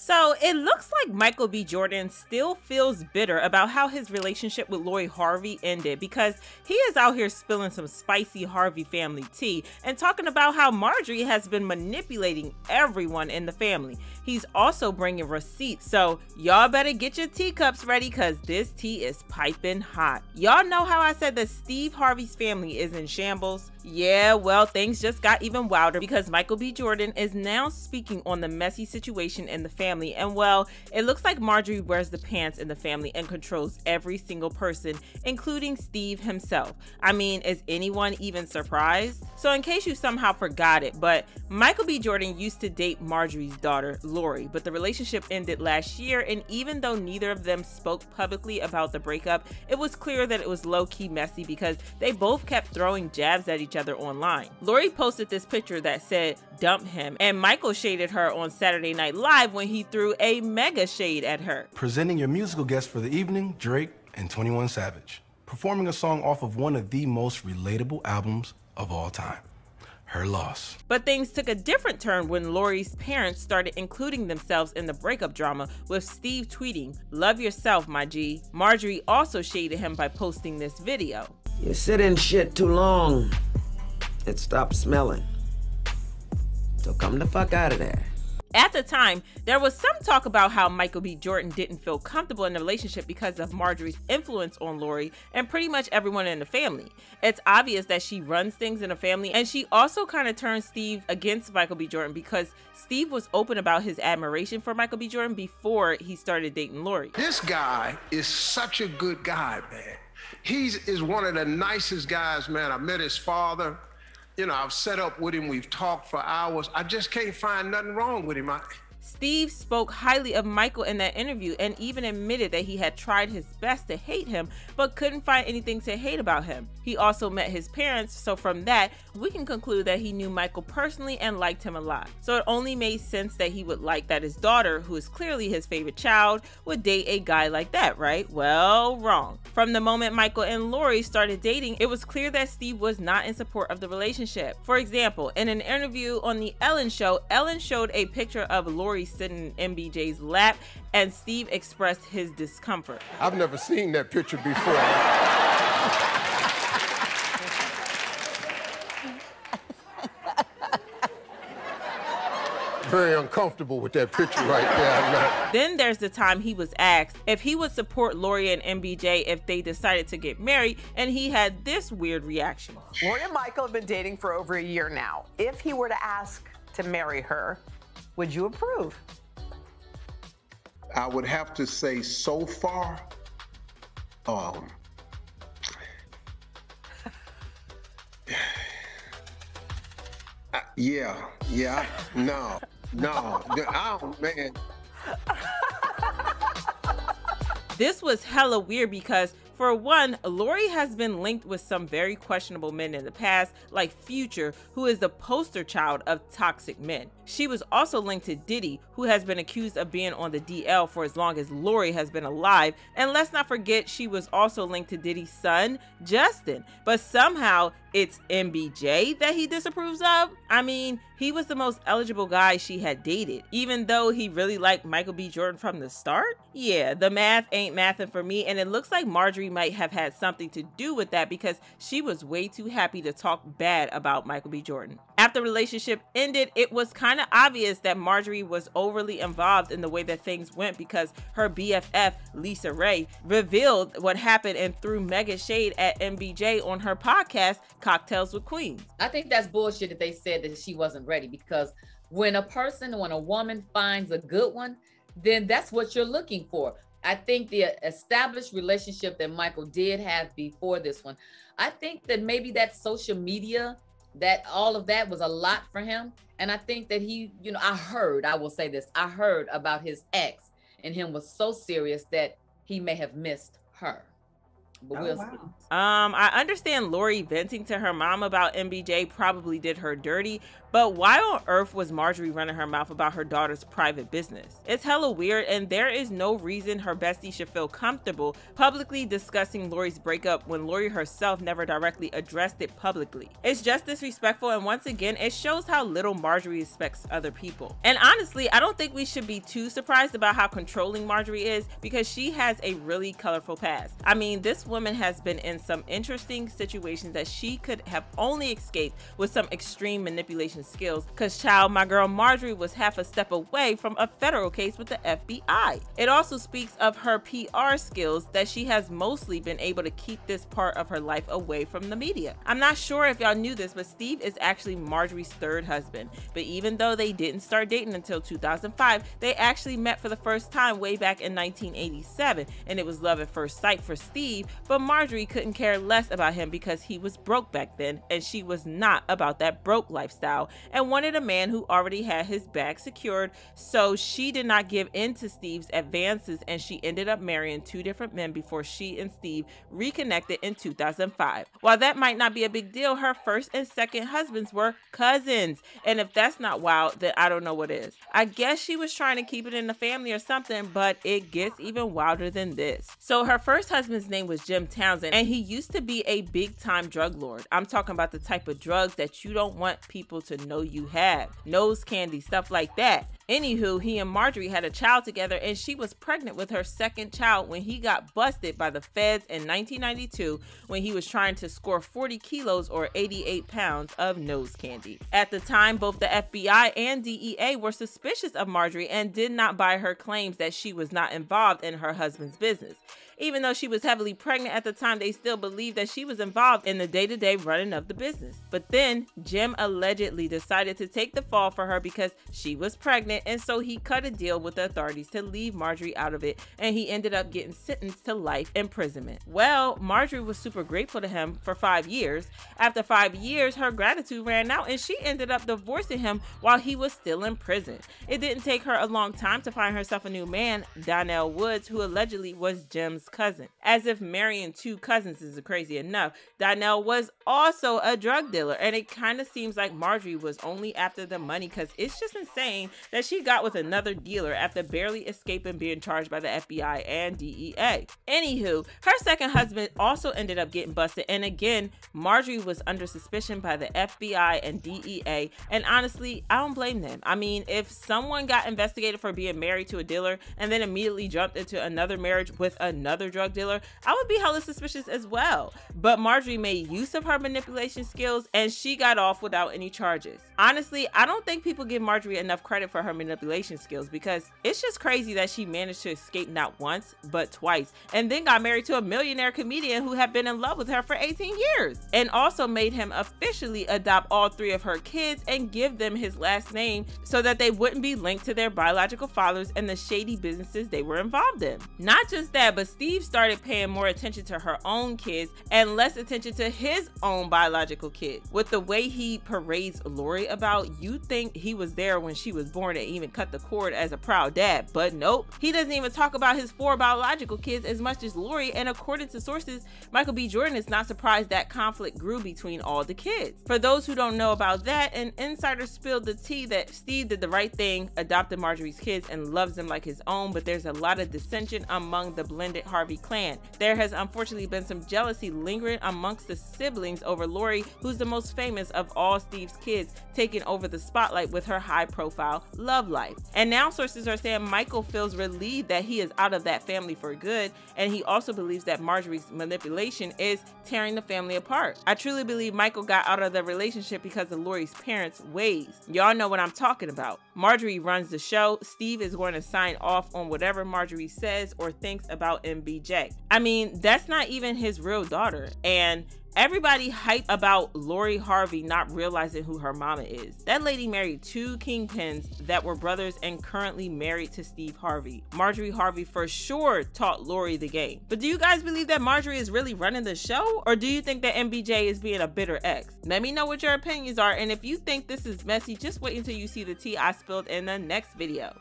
So it looks like Michael B. Jordan still feels bitter about how his relationship with Lori Harvey ended because he is out here spilling some spicy Harvey family tea and talking about how Marjorie has been manipulating everyone in the family. He's also bringing receipts, so y'all better get your teacups ready because this tea is piping hot. Y'all know how I said that Steve Harvey's family is in shambles? Yeah, well, things just got even wilder because Michael B. Jordan is now speaking on the messy situation in the family. And well, it looks like Marjorie wears the pants in the family and controls every single person, including Steve himself. I mean, is anyone even surprised? So, in case you somehow forgot it, but Michael B. Jordan used to date Marjorie's daughter, Lori, but the relationship ended last year. And even though neither of them spoke publicly about the breakup, it was clear that it was low key messy because they both kept throwing jabs at each other online. Lori posted this picture that said, dump him, and Michael shaded her on Saturday Night Live when he threw a mega shade at her. Presenting your musical guest for the evening, Drake and 21 Savage, performing a song off of one of the most relatable albums of all time her loss. But things took a different turn when Lori's parents started including themselves in the breakup drama, with Steve tweeting, Love yourself, my G. Marjorie also shaded him by posting this video. You sit in shit too long it stopped smelling. So come the fuck out of there. At the time, there was some talk about how Michael B. Jordan didn't feel comfortable in the relationship because of Marjorie's influence on Lori and pretty much everyone in the family. It's obvious that she runs things in the family, and she also kind of turned Steve against Michael B. Jordan because Steve was open about his admiration for Michael B. Jordan before he started dating Lori. This guy is such a good guy, man. He's is one of the nicest guys, man. I met his father you know, I've set up with him, we've talked for hours. I just can't find nothing wrong with him. I, Steve spoke highly of Michael in that interview and even admitted that he had tried his best to hate him, but couldn't find anything to hate about him. He also met his parents, so from that, we can conclude that he knew Michael personally and liked him a lot. So it only made sense that he would like that his daughter, who is clearly his favorite child, would date a guy like that, right? Well, wrong. From the moment Michael and Lori started dating, it was clear that Steve was not in support of the relationship. For example, in an interview on The Ellen Show, Ellen showed a picture of Lori sitting in MBJ's lap, and Steve expressed his discomfort. I've never seen that picture before. very uncomfortable with that picture right there. Then there's the time he was asked if he would support Lori and MBJ if they decided to get married, and he had this weird reaction. Lori and Michael have been dating for over a year now. If he were to ask to marry her, would you approve? I would have to say so far, um, yeah, yeah, no, no, oh man. this was hella weird because for one, Lori has been linked with some very questionable men in the past, like Future, who is the poster child of toxic men. She was also linked to Diddy, who has been accused of being on the DL for as long as Lori has been alive. And let's not forget, she was also linked to Diddy's son, Justin. But somehow, it's MBJ that he disapproves of? I mean, he was the most eligible guy she had dated, even though he really liked Michael B. Jordan from the start? Yeah, the math ain't mathing for me, and it looks like Marjorie might have had something to do with that because she was way too happy to talk bad about Michael B. Jordan. After relationship ended, it was kind of obvious that Marjorie was overly involved in the way that things went because her BFF, LisaRaye, revealed what happened and threw mega shade at MBJ on her podcast, Cocktails with Queens. I think that's bullshit that they said that she wasn't ready because when a person, when a woman finds a good one, then that's what you're looking for. I think the established relationship that Michael did have before this one, I think that maybe that social media that all of that was a lot for him. And I think that he, you know, I heard, I will say this, I heard about his ex and him was so serious that he may have missed her. But oh, we'll wow. Um, I understand Lori venting to her mom about MBJ probably did her dirty, But why on earth was Marjorie running her mouth about her daughter's private business? It's hella weird, and there is no reason her bestie should feel comfortable publicly discussing Lori's breakup when Lori herself never directly addressed it publicly. It's just disrespectful, and once again, it shows how little Marjorie respects other people. And honestly, I don't think we should be too surprised about how controlling Marjorie is because she has a really colorful past. I mean, this woman has been in some interesting situations that she could have only escaped with some extreme manipulation skills because child, my girl Marjorie was half a step away from a federal case with the FBI. It also speaks of her PR skills that she has mostly been able to keep this part of her life away from the media. I'm not sure if y'all knew this, but Steve is actually Marjorie's third husband. But even though they didn't start dating until 2005, they actually met for the first time way back in 1987, and it was love at first sight for Steve, but Marjorie couldn't care less about him because he was broke back then, and she was not about that broke lifestyle and wanted a man who already had his bag secured, so she did not give in to Steve's advances and she ended up marrying two different men before she and Steve reconnected in 2005. While that might not be a big deal, her first and second husbands were cousins, and if that's not wild, then I don't know what is. I guess she was trying to keep it in the family or something, but it gets even wilder than this. So her first husband's name was Jim Townsend, and he used to be a big time drug lord. I'm talking about the type of drugs that you don't want people to know you have. Nose candy, stuff like that. Anywho, he and Marjorie had a child together and she was pregnant with her second child when he got busted by the feds in 1992 when he was trying to score 40 kilos or 88 pounds of nose candy. At the time, both the FBI and DEA were suspicious of Marjorie and did not buy her claims that she was not involved in her husband's business. Even though she was heavily pregnant at the time, they still believed that she was involved in the day to day running of the business. But then Jim allegedly decided to take the fall for her because she was pregnant, and so he cut a deal with the authorities to leave Marjorie out of it, and he ended up getting sentenced to life imprisonment. Well, Marjorie was super grateful to him for five years. After five years, her gratitude ran out, and she ended up divorcing him while he was still in prison. It didn't take her a long time to find herself a new man, Donnell Woods, who allegedly was Jim's cousin. As if marrying two cousins is crazy enough, Donnell was also a drug dealer, and it kind of seems like Marjorie was only after the money because it's just insane that she got with another dealer after barely escaping being charged by the FBI and DEA. Anywho, her second husband also ended up getting busted, and again, Marjorie was under suspicion by the FBI and DEA, and honestly, I don't blame them. I mean, if someone got investigated for being married to a dealer and then immediately jumped into another marriage with another drug dealer, I would be hella suspicious as well. But Marjorie made use of her manipulation skills and she got off without any charges. Honestly, I don't think people give Marjorie enough credit for her manipulation skills because it's just crazy that she managed to escape not once, but twice, and then got married to a millionaire comedian who had been in love with her for 18 years, and also made him officially adopt all three of her kids and give them his last name so that they wouldn't be linked to their biological fathers and the shady businesses they were involved in. Not just that, but Steve started paying more attention to her own kids and less attention to his own biological kids. With the way he parades Lori about, you think he was there when she was born and even cut the cord as a proud dad, but nope. He doesn't even talk about his four biological kids as much as Lori, and according to sources, Michael B. Jordan is not surprised that conflict grew between all the kids. For those who don't know about that, an insider spilled the tea that Steve did the right thing, adopted Marjorie's kids, and loves them like his own, but there's a lot of dissension among the blended Harvey clan. There has unfortunately been some jealousy lingering amongst the siblings over Lori, who's the most famous of all Steve's kids, taking over the spotlight with her high profile love life. And now sources are saying Michael feels relieved that he is out of that family for good, and he also believes that Marjorie's manipulation is tearing the family apart. I truly believe Michael got out of the relationship because of Lori's parents' ways. Y'all know what I'm talking about. Marjorie runs the show. Steve is going to sign off on whatever Marjorie says or thinks about MBJ. I mean, that's not even his real daughter. And Everybody hype about Lori Harvey not realizing who her mama is. That lady married two kingpins that were brothers and currently married to Steve Harvey. Marjorie Harvey for sure taught Lori the game. But do you guys believe that Marjorie is really running the show? Or do you think that MBJ is being a bitter ex? Let me know what your opinions are. And if you think this is messy, just wait until you see the tea I spilled in the next video.